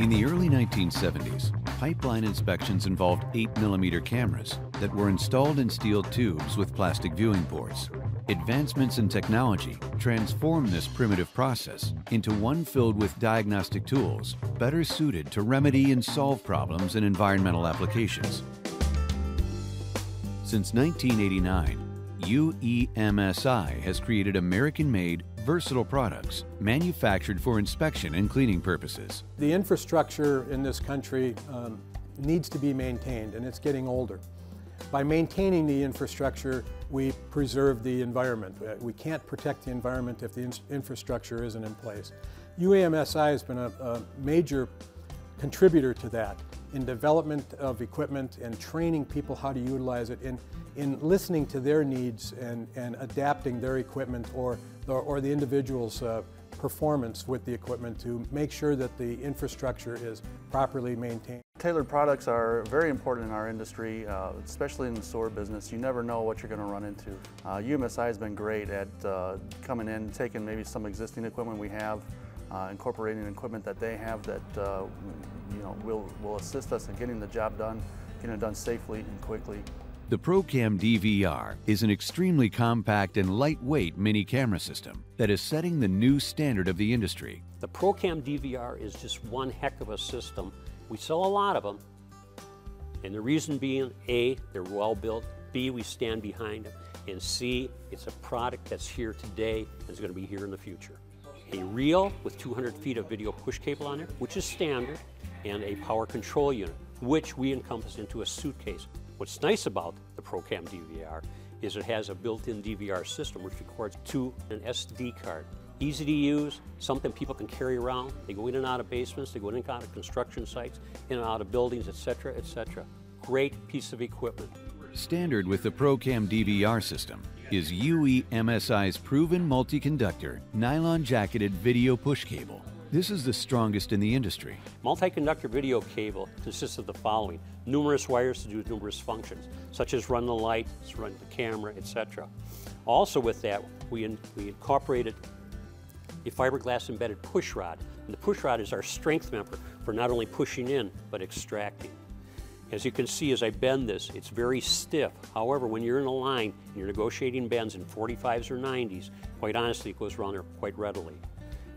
In the early 1970s, pipeline inspections involved 8mm cameras that were installed in steel tubes with plastic viewing ports. Advancements in technology transformed this primitive process into one filled with diagnostic tools better suited to remedy and solve problems in environmental applications. Since 1989, UEMSI has created American-made versatile products manufactured for inspection and cleaning purposes. The infrastructure in this country um, needs to be maintained and it's getting older. By maintaining the infrastructure, we preserve the environment. Uh, we can't protect the environment if the in infrastructure isn't in place. UEMSI has been a, a major contributor to that in development of equipment and training people how to utilize it, in, in listening to their needs and, and adapting their equipment or, or, or the individual's uh, performance with the equipment to make sure that the infrastructure is properly maintained. Tailored products are very important in our industry, uh, especially in the sewer business. You never know what you're going to run into. Uh, UMSI has been great at uh, coming in, taking maybe some existing equipment we have, uh, incorporating equipment that they have that uh, you know will, will assist us in getting the job done, getting it done safely and quickly. The ProCam DVR is an extremely compact and lightweight mini camera system that is setting the new standard of the industry. The ProCam DVR is just one heck of a system. We sell a lot of them, and the reason being, A, they're well built, B, we stand behind them, and C, it's a product that's here today and is going to be here in the future. A reel with 200 feet of video push cable on there, which is standard, and a power control unit, which we encompass into a suitcase. What's nice about the ProCam DVR is it has a built-in DVR system which records to an SD card. Easy to use, something people can carry around. They go in and out of basements, they go in and out of construction sites, in and out of buildings, etc., etc. Great piece of equipment. Standard with the ProCam DVR system is UEMSI's proven multi-conductor nylon jacketed video push cable this is the strongest in the industry. Multi-conductor video cable consists of the following. Numerous wires to do numerous functions, such as run the light, run the camera, etc. Also with that, we, in, we incorporated a fiberglass embedded push rod. And the push rod is our strength member for not only pushing in, but extracting. As you can see as I bend this, it's very stiff. However, when you're in a line and you're negotiating bends in 45s or 90s, quite honestly, it goes around there quite readily.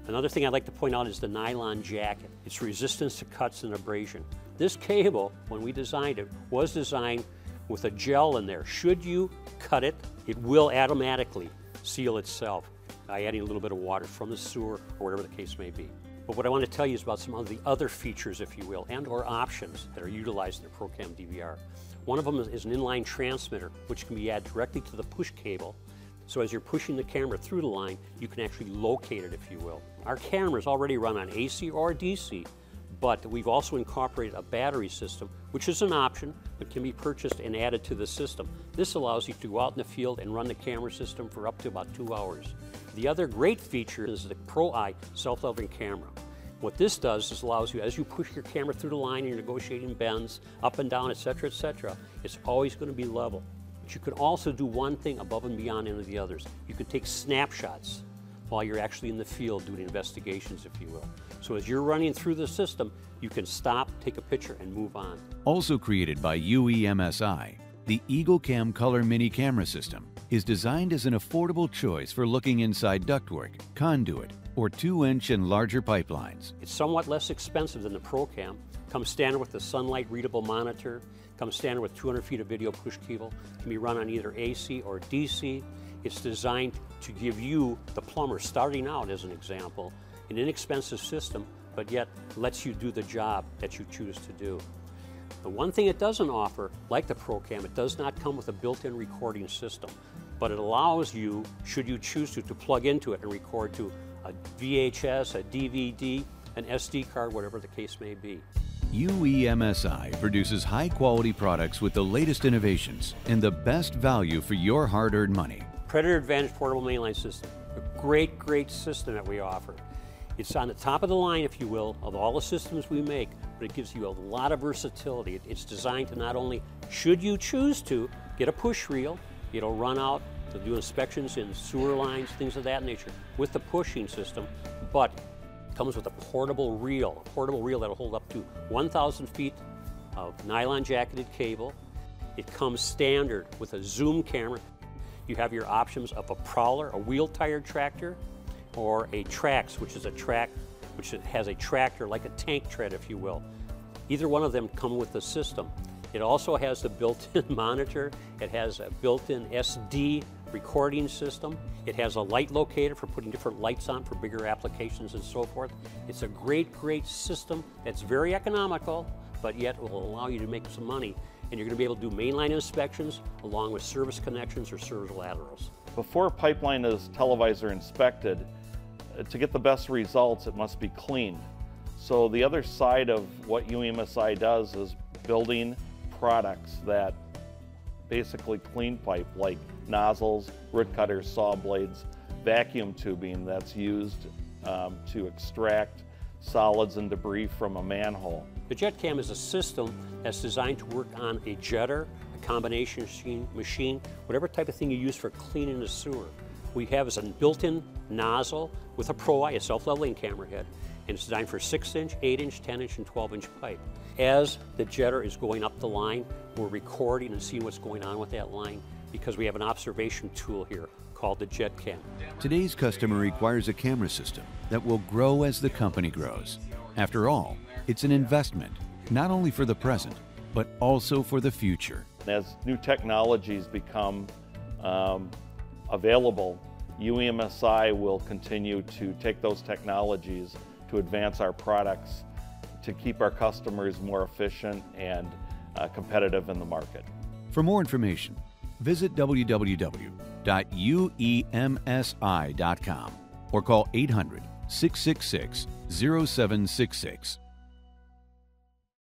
Another thing I'd like to point out is the nylon jacket. Its resistance to cuts and abrasion. This cable, when we designed it, was designed with a gel in there. Should you cut it, it will automatically seal itself by adding a little bit of water from the sewer or whatever the case may be. But what I want to tell you is about some of the other features, if you will, and or options that are utilized in the ProCam DVR. One of them is an inline transmitter, which can be added directly to the push cable so as you're pushing the camera through the line, you can actually locate it, if you will. Our cameras already run on AC or DC, but we've also incorporated a battery system, which is an option, but can be purchased and added to the system. This allows you to go out in the field and run the camera system for up to about two hours. The other great feature is the Pro-Eye self-leveling camera. What this does is allows you, as you push your camera through the line and you're negotiating bends, up and down, etc., etc., it's always going to be level. But you can also do one thing above and beyond any of the others. You can take snapshots while you're actually in the field doing investigations, if you will. So as you're running through the system, you can stop, take a picture, and move on. Also created by UEMSI, the EagleCam Color Mini Camera System is designed as an affordable choice for looking inside ductwork, conduit, or 2-inch and larger pipelines. It's somewhat less expensive than the ProCam. Comes standard with the sunlight readable monitor, Comes standard with 200 feet of video push cable. Can be run on either AC or DC. It's designed to give you, the plumber, starting out as an example, an inexpensive system, but yet lets you do the job that you choose to do. The one thing it doesn't offer, like the ProCam, it does not come with a built-in recording system, but it allows you, should you choose to, to plug into it and record to a VHS, a DVD, an SD card, whatever the case may be. UEMSI produces high quality products with the latest innovations and the best value for your hard earned money. Predator Advantage Portable Mainline System, a great, great system that we offer. It's on the top of the line, if you will, of all the systems we make, but it gives you a lot of versatility. It's designed to not only, should you choose to, get a push reel, it'll run out to do inspections in sewer lines, things of that nature, with the pushing system, but comes with a portable reel, a portable reel that'll hold up to 1,000 feet of nylon jacketed cable. It comes standard with a zoom camera. You have your options of a prowler, a wheel-tired tractor, or a Trax, which is a track which has a tractor like a tank tread, if you will. Either one of them come with the system. It also has a built-in monitor. It has a built-in SD recording system. It has a light locator for putting different lights on for bigger applications and so forth. It's a great, great system that's very economical, but yet will allow you to make some money. And you're going to be able to do mainline inspections along with service connections or service laterals. Before a pipeline is televised or inspected, to get the best results, it must be clean. So the other side of what UEMSI does is building products that basically clean pipe like nozzles, root cutters, saw blades, vacuum tubing that's used um, to extract solids and debris from a manhole. The JetCam is a system that's designed to work on a jetter, a combination machine, machine, whatever type of thing you use for cleaning the sewer. We have is a built-in nozzle with a Pro Eye, a self-leveling camera head, and it's designed for 6-inch, 8-inch, 10-inch, and 12-inch pipe. As the jetter is going up the line, we're recording and seeing what's going on with that line because we have an observation tool here called the JetCam. Today's customer requires a camera system that will grow as the company grows. After all, it's an investment, not only for the present, but also for the future. As new technologies become um, available, UEMSI will continue to take those technologies to advance our products to keep our customers more efficient and uh, competitive in the market. For more information, visit www.uemsi.com or call 800 666 0766.